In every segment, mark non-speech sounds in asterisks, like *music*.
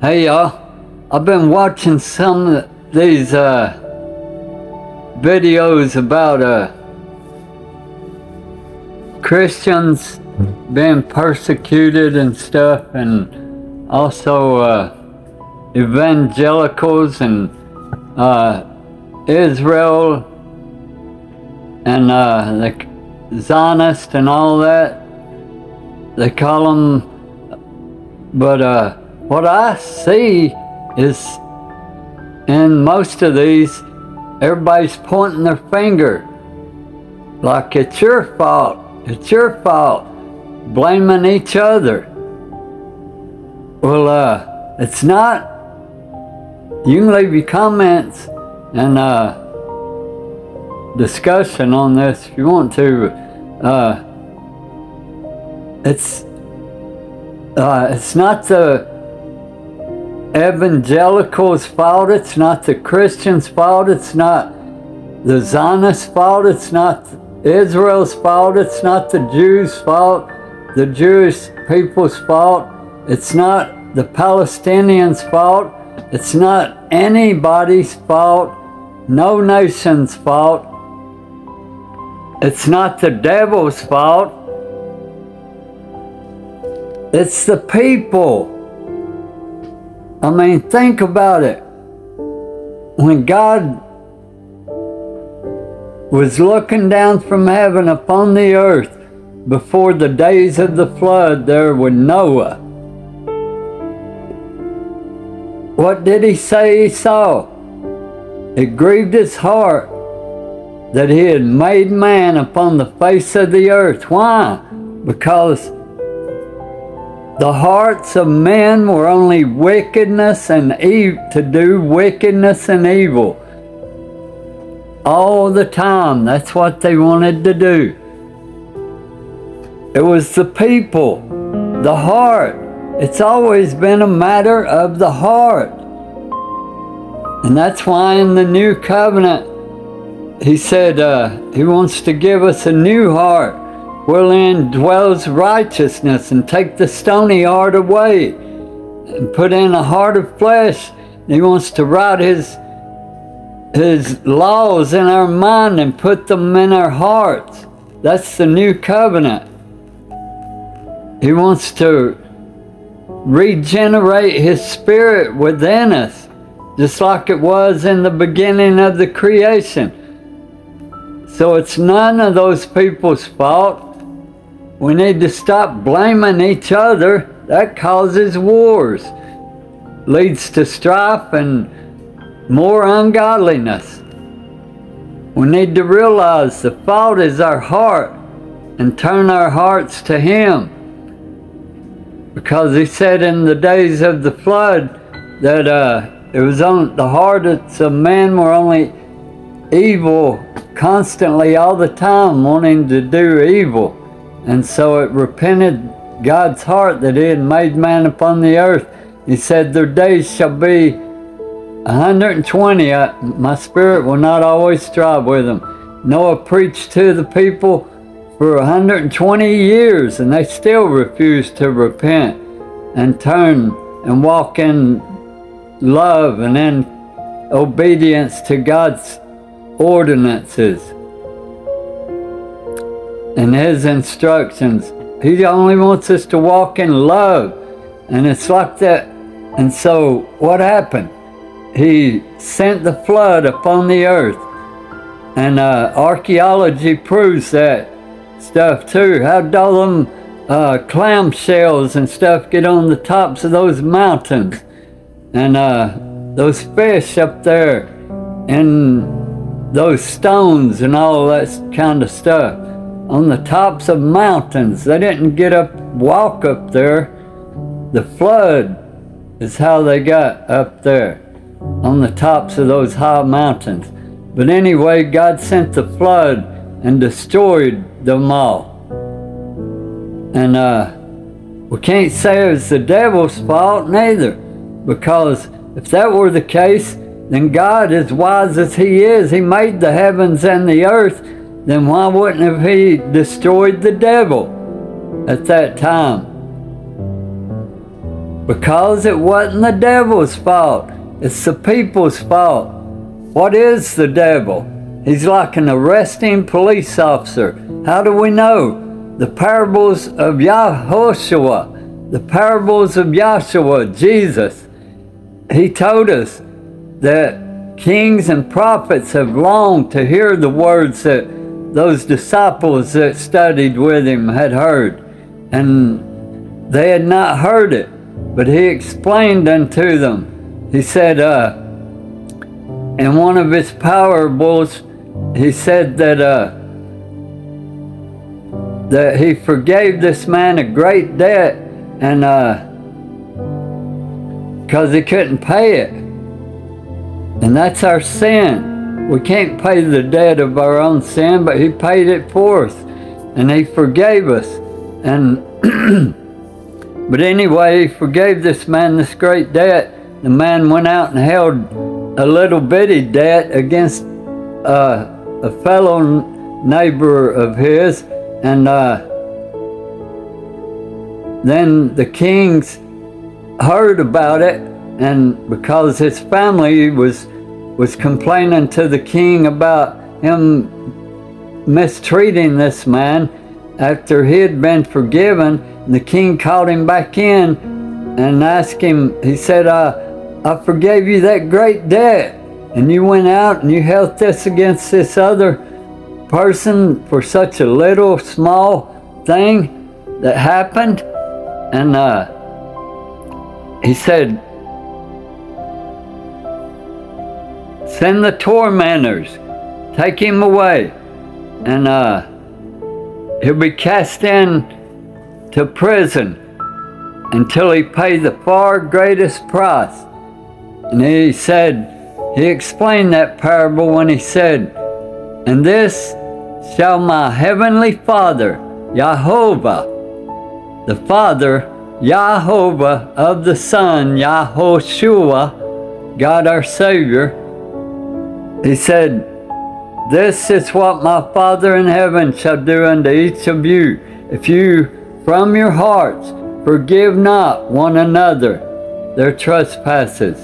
Hey y'all, I've been watching some of these uh, videos about uh, Christians being persecuted and stuff, and also uh, evangelicals and uh, Israel and uh, the Zionist and all that. They call them, but uh, what I see is in most of these, everybody's pointing their finger like it's your fault, it's your fault, blaming each other. Well, uh, it's not. You can leave your comments and uh, discussion on this if you want to. Uh, it's uh, it's not the evangelicals' fault. It's not the Christians' fault. It's not the Zionists' fault. It's not Israel's fault. It's not the Jews' fault. The Jewish people's fault. It's not the Palestinians' fault. It's not anybody's fault. No nation's fault. It's not the devil's fault. It's the people. I mean, think about it. When God was looking down from heaven upon the earth before the days of the flood there with Noah, what did he say he saw? It grieved his heart that he had made man upon the face of the earth. Why? Because the hearts of men were only wickedness and evil, to do wickedness and evil. All the time, that's what they wanted to do. It was the people, the heart. It's always been a matter of the heart. And that's why in the new covenant, he said uh, he wants to give us a new heart wherein dwells righteousness and take the stony heart away and put in a heart of flesh. He wants to write his his laws in our mind and put them in our hearts. That's the new covenant. He wants to regenerate his spirit within us, just like it was in the beginning of the creation. So it's none of those people's fault. We need to stop blaming each other. That causes wars, leads to strife and more ungodliness. We need to realize the fault is our heart and turn our hearts to Him. Because He said in the days of the flood that uh, it was on the hearts of men were only evil constantly all the time, wanting to do evil. And so it repented God's heart that He had made man upon the earth. He said, Their days shall be 120. I, my spirit will not always strive with them. Noah preached to the people for 120 years and they still refused to repent and turn and walk in love and in obedience to God's ordinances and his instructions. He only wants us to walk in love. And it's like that. And so what happened? He sent the flood upon the earth. And uh, archaeology proves that stuff too. How do all them uh, clam shells and stuff get on the tops of those mountains? And uh, those fish up there and those stones and all that kind of stuff on the tops of mountains. They didn't get up, walk up there. The flood is how they got up there on the tops of those high mountains. But anyway, God sent the flood and destroyed them all. And uh, we can't say it was the devil's fault neither, because if that were the case, then God, as wise as He is, He made the heavens and the earth then why wouldn't have he destroyed the devil at that time? because it wasn't the devil's fault. It's the people's fault. What is the devil? He's like an arresting police officer. How do we know? The parables of Yahoshua, the parables of Yahshua, Jesus. He told us that kings and prophets have longed to hear the words that those disciples that studied with him had heard. And they had not heard it, but he explained unto them. He said, uh, in one of his parables, he said that uh, that he forgave this man a great debt and uh because he couldn't pay it and that's our sin we can't pay the debt of our own sin but he paid it for us and he forgave us. And *clears throat* but anyway he forgave this man this great debt. The man went out and held a little bitty debt against uh, a fellow neighbor of his and uh, then the kings heard about it, and because his family was was complaining to the king about him mistreating this man after he had been forgiven, the king called him back in and asked him, he said, uh, I forgave you that great debt. And you went out and you held this against this other person for such a little small thing that happened. And uh, he said, Send the tormentors, take him away, and uh, he'll be cast in to prison until he pays the far greatest price. And he said, he explained that parable when he said, And this shall my heavenly Father, Jehovah, the Father, Jehovah of the Son, Yahoshua, God our Savior, he said, This is what my Father in heaven shall do unto each of you, if you from your hearts forgive not one another their trespasses.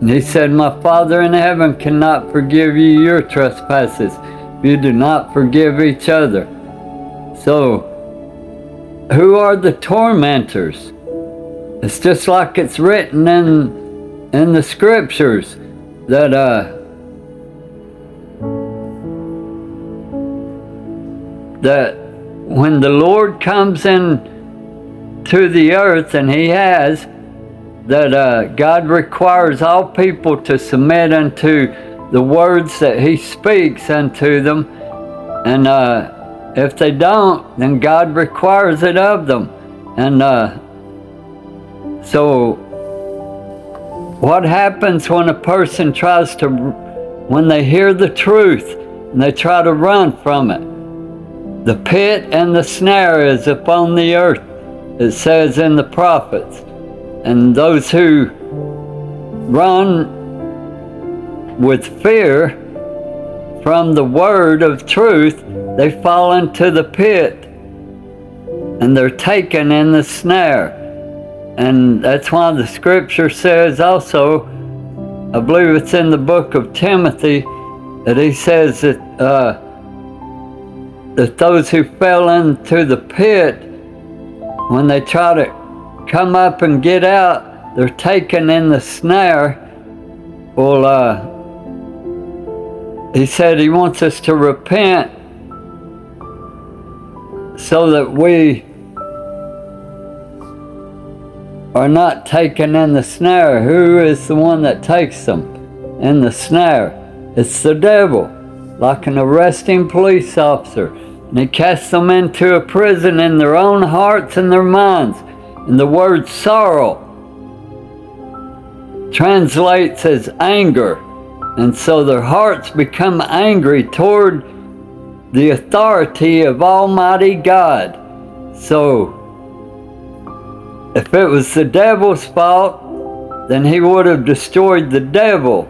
And he said, My Father in heaven cannot forgive you your trespasses if you do not forgive each other. So, who are the tormentors? It's just like it's written in, in the scriptures that uh, that when the Lord comes in to the earth, and He has, that uh, God requires all people to submit unto the words that he speaks unto them. And uh, if they don't, then God requires it of them. And uh, so, what happens when a person tries to, when they hear the truth and they try to run from it? The pit and the snare is upon the earth, it says in the prophets. And those who run with fear from the word of truth, they fall into the pit and they're taken in the snare. And that's why the scripture says also, I believe it's in the book of Timothy, that he says that, uh, that those who fell into the pit, when they try to come up and get out, they're taken in the snare. Well, uh, he said he wants us to repent so that we are not taken in the snare. Who is the one that takes them in the snare? It's the devil, like an arresting police officer. And he casts them into a prison in their own hearts and their minds. And the word sorrow translates as anger. And so their hearts become angry toward the authority of Almighty God. So, if it was the devil's fault, then he would have destroyed the devil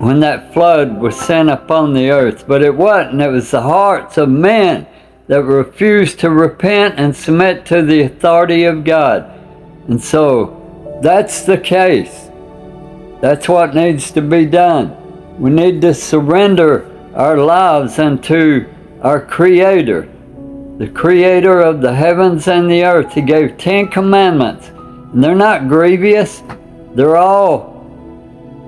when that flood was sent upon the earth. But it wasn't. It was the hearts of men that refused to repent and submit to the authority of God. And so that's the case. That's what needs to be done. We need to surrender our lives unto our Creator, the Creator of the heavens and the earth. He gave Ten Commandments, and they're not grievous, they're all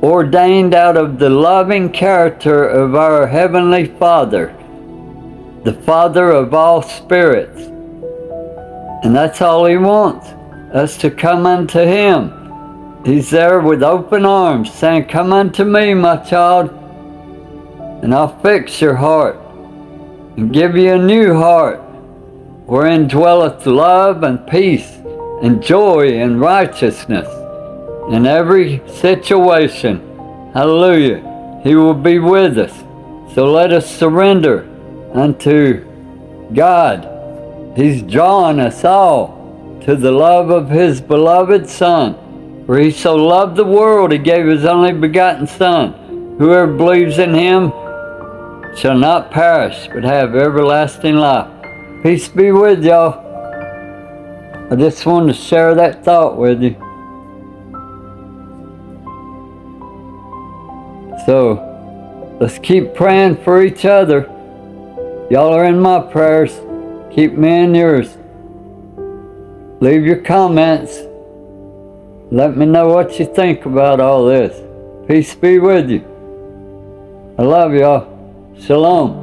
ordained out of the loving character of our Heavenly Father, the Father of all spirits. And that's all He wants, us to come unto Him. He's there with open arms, saying, Come unto me, my child, and I'll fix your heart and give you a new heart, wherein dwelleth love and peace and joy and righteousness in every situation. Hallelujah. He will be with us. So let us surrender unto God. He's drawing us all to the love of His beloved Son. For He so loved the world, He gave His only begotten Son. Whoever believes in Him shall not perish, but have everlasting life. Peace be with y'all. I just wanted to share that thought with you. So let's keep praying for each other. Y'all are in my prayers. Keep me in yours. Leave your comments. Let me know what you think about all this. Peace be with you. I love y'all. Shalom.